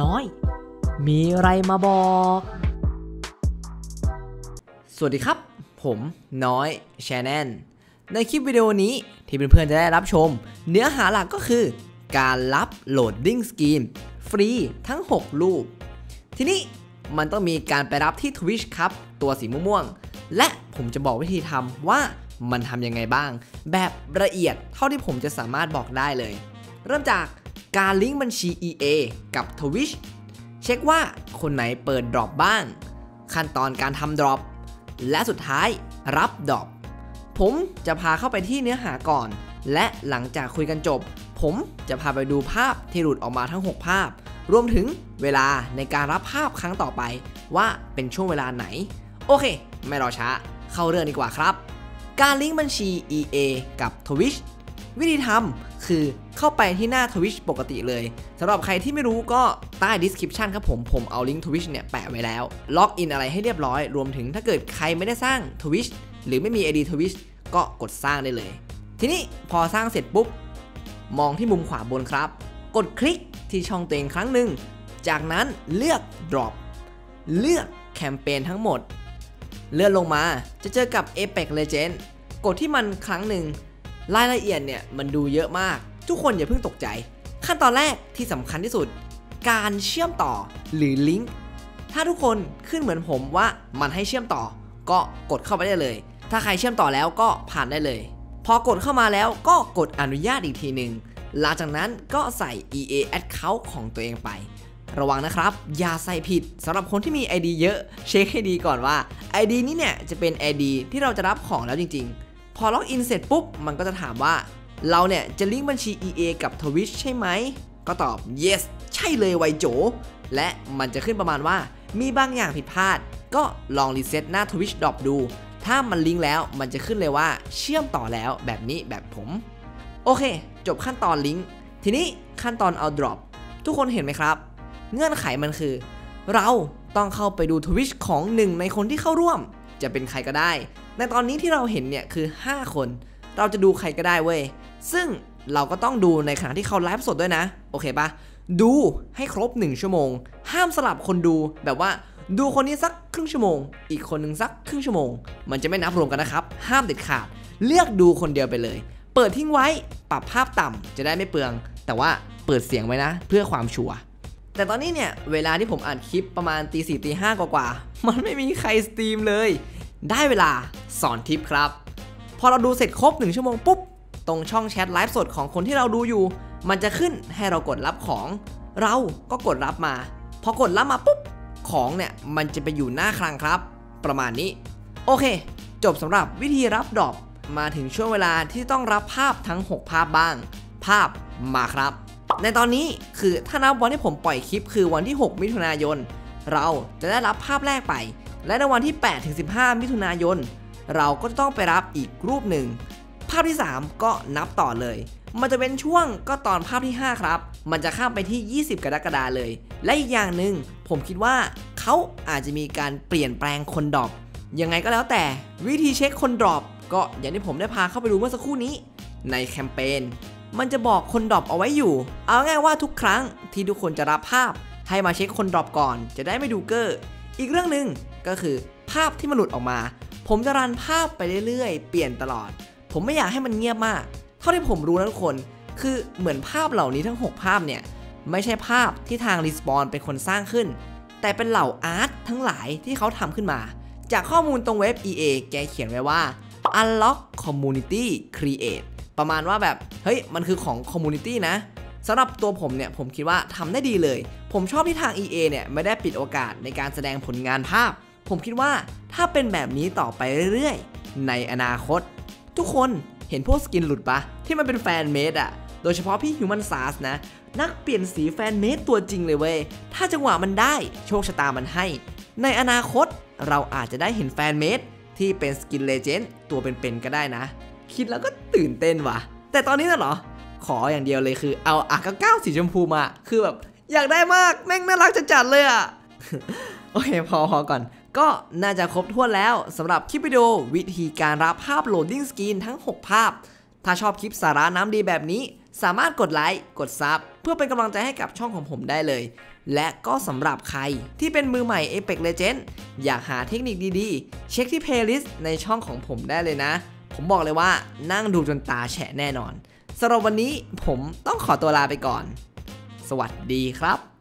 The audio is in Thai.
น้อย มีอะไรมาบอก สวัสดีครับ ผมน้อยแชนแนนในคลิปวิดีโอนี้ที่เพื่อนๆจะได้รับชม เนื้อหาหลักก็คือ การรับโหลดดิ้งสกรีนฟรีทั้ง 6 รูป ทีนี้มันต้องมีการไปรับที่ Twitch ครับ ตัวสีม่วงๆและผมจะบอกวิธีทำว่ามันทำยังไงบ้าง แบบละเอียดเท่าที่ผมจะสามารถบอกได้เลย เริ่มจาก การลิงก์บัญชี EA กับ Twitch เช็คว่าคนไหนเปิด drop บ้าง ขั้นตอนการทำ drop และสุดท้ายรับ drop ผมจะพาเข้าไปที่เนื้อหาก่อน และหลังจากคุยกันจบ ผมจะพาไปดูภาพที่หลุดออกมาทั้ง 6 ภาพ รวมถึงเวลาในการรับภาพครั้งต่อไป ว่าเป็นช่วงเวลาไหน โอเค ไม่รอช้า เข้าเรื่องดีกว่าครับ การลิงก์บัญชี EA กับ Twitch วิธีทำ คือเข้าไปที่หน้า Twitch ปกติเลยสำหรับใครที่ไม่รู้ก็ใต้ description ครับผมผมเอาลิงก์ Twitch เนี่ยแปะไว้แล้ว ล็อกอินอะไรให้เรียบร้อย รวมถึงถ้าเกิดใครไม่ได้สร้าง Twitch หรือไม่มี ID Twitch ก็กดสร้างได้เลย ทีนี้พอสร้างเสร็จปุ๊บ มองที่มุมขวาบนครับ กดคลิกที่ช่องตัวเองครั้งหนึ่ง จากนั้นเลือก drop เลือกแคมเปญทั้งหมด เลื่อนลงมาจะเจอกับ Apex Legend กดที่มันครั้งหนึ่ง รายละเอียดเนี่ยมันดูเยอะมาก ทุกคนอย่าเพิ่งตกใจ ขั้นตอนแรกที่สำคัญที่สุด การเชื่อมต่อหรือลิงก์ถ้าทุกคนขึ้นเหมือนผมว่ามันให้เชื่อมต่อ ก็กดเข้าไปได้เลย ถ้าใครเชื่อมต่อแล้วก็ผ่านได้เลย พอกดเข้ามาแล้วก็กดอนุญาตอีกทีหนึ่งหลังจากนั้นก็ใส่ EA Account ของตัวเองไป ระวังนะครับ อย่าใส่ผิดสำหรับคนที่มี ID เยอะ เช็คให้ดีก่อนว่า ID นี้เนี่ยจะเป็น ID ที่เราจะรับของแล้วจริง ๆ พอล็อกอินเสร็จปุ๊บ มันก็จะถามว่า เราเนี่ยจะลิงก์บัญชี EA กับ Twitch ใช่ไหม ก็ตอบ yes ใช่เลยไวโจ และมันจะขึ้นประมาณว่า มีบางอย่างผิดพลาด ก็ลองรีเซ็ตหน้า Twitch drop ดู ถ้ามันลิงก์แล้วมันจะขึ้นเลยว่าเชื่อมต่อแล้วแบบนี้แบบผม โอเค จบขั้นตอนลิงก์ทีนี้ขั้นตอนเอา drop ทุกคนเห็นไหมครับ เงื่อนไขมันคือ เราต้องเข้าไปดู Twitch ของหนึ่งในคนที่เข้าร่วม จะเป็นใครก็ได้ ในตอนนี้ที่เราเห็นเนี่ยคือ 5 คน เราจะดูใครก็ได้เว้ย ซึ่งเราก็ต้องดูในขณะที่เขาไลฟ์สดด้วยนะ โอเคปะดูให้ครบ 1 ชั่วโมง ห้ามสลับคนดูแบบว่าดูคนนี้สักครึ่งชั่วโมง อีกคนหนึ่งสักครึ่งชั่วโมง มันจะไม่นับรวมกันนะครับ ห้ามเด็ดขาด เลือกดูคนเดียวไปเลย เปิดทิ้งไว้ ปรับภาพต่ำจะได้ไม่เปลือง แต่ว่าเปิดเสียงไว้นะ เพื่อความชัวร์แต่ตอนนี้เนี่ย เวลาที่ผมอัดคลิปประมาณตีสี่ตีห้ากว่าๆมันไม่มีใคร stream เลย ได้เวลาสอนทิปครับ พอเราดูเสร็จครบ 1 ชั่วโมงปุ๊บ ตรงช่องแชทไลฟ์สดของคนที่เราดูอยู่ มันจะขึ้นให้เรากดรับของ เราก็กดรับมา พอกดรับมาปุ๊บ ของเนี่ย มันจะไปอยู่หน้าคลังครับ ประมาณนี้ โอเค จบสำหรับวิธีรับดรอปมาถึงช่วงเวลาที่ต้องรับภาพทั้ง 6 ภาพบ้าง ภาพมาครับ ในตอนนี้คือถ้านับวันที่ผมปล่อยคลิปคือวันที่ 6 มิถุนายน เราจะได้รับภาพแรกไป และในวันที่ 8-15 มิถุนายน เราก็จะต้องไปรับอีกรูปหนึ่ง ภาพที่ 3 ก็นับต่อเลย มันจะเป็นช่วงก็ตอนภาพที่ 5 ครับ มันจะข้ามไปที่ 20 กรกฎาเลย และอีกอย่างหนึ่งผมคิดว่าเขาอาจจะมีการเปลี่ยนแปลงคน drop ยังไงก็แล้วแต่วิธีเช็คคน drop ก็อย่างที่ผมได้พาเข้าไปดูเมื่อสักครู่นี้ ในแคมเปญมันจะบอกคน drop เอาไว้อยู่ เอาง่ายว่าทุกครั้งที่ทุกคนจะรับภาพ ให้มาเช็คคน drop ก่อน จะได้ไม่ดูเก้อ อีกเรื่องหนึ่งก็คือภาพที่มันหลุดออกมา ผมจะรันภาพไปเรื่อยๆ เปลี่ยนตลอด ผมไม่อยากให้มันเงียบมาก เท่าที่ผมรู้นะทุกคน คือเหมือนภาพเหล่านี้ทั้ง 6 ภาพเนี่ย ไม่ใช่ภาพที่ทางรีสปอนเป็นคนสร้างขึ้น แต่เป็นเหล่าอาร์ตทั้งหลายที่เขาทำขึ้นมา จากข้อมูลตรงเว็บ EA แกเขียนไว้ว่า unlock community create ประมาณว่าแบบ เฮ้ย มันคือของ community นะ สำหรับตัวผมเนี่ยผมคิดว่าทำได้ดีเลย ผมชอบที่ทาง EA เนี่ยไม่ได้ปิดโอกาสในการแสดงผลงานภาพ ผมคิดว่าถ้าเป็นแบบนี้ต่อไปเรื่อยๆ ในอนาคต ทุกคนเห็นพวก skin หลุดปะที่มันเป็น fan made อะโดยเฉพาะพี่ Human s a r s นะ นักเปลี่ยนสี fan made ตัวจริงเลยเว้ย ถ้าจังหวะมันได้โชคชะตามันให้ ในอนาคตเราอาจจะได้เห็น fan made ที่เป็น skin legend ตัวเป็นๆก็ได้นะ คิดแล้วก็ตื่นเต้นว่ะ แต่ตอนนี้น่ะเหรอ ขออย่างเดียวเลยคือเอา R เก้าเก้าสีชมพูมา คือแบบอยากได้มากแม่งน่ารักจัดเลยอะโอเคพอๆก่อน ก็น่าจะครบทั่วแล้วสำหรับคลิปวิดีโอวิธีการรับภาพ loading screen ทั้ง 6 ภาพ ถ้าชอบคลิปสาระน้ำดีแบบนี้ สามารถกดไลค์กดซับเพื่อเป็นกำลังใจให้กับช่องของผมได้เลย และก็สำหรับใครที่เป็นมือใหม่ Apex Legend อยากหาเทคนิคดีๆ เช็คที่ playlist ในช่องของผมได้เลยนะ ผมบอกเลยว่านั่งดูจนตาแฉะแน่นอน สำหรับวันนี้ผมต้องขอตัวลาไปก่อน สวัสดีครับ